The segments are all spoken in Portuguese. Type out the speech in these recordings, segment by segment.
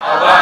好吧。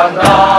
Santa.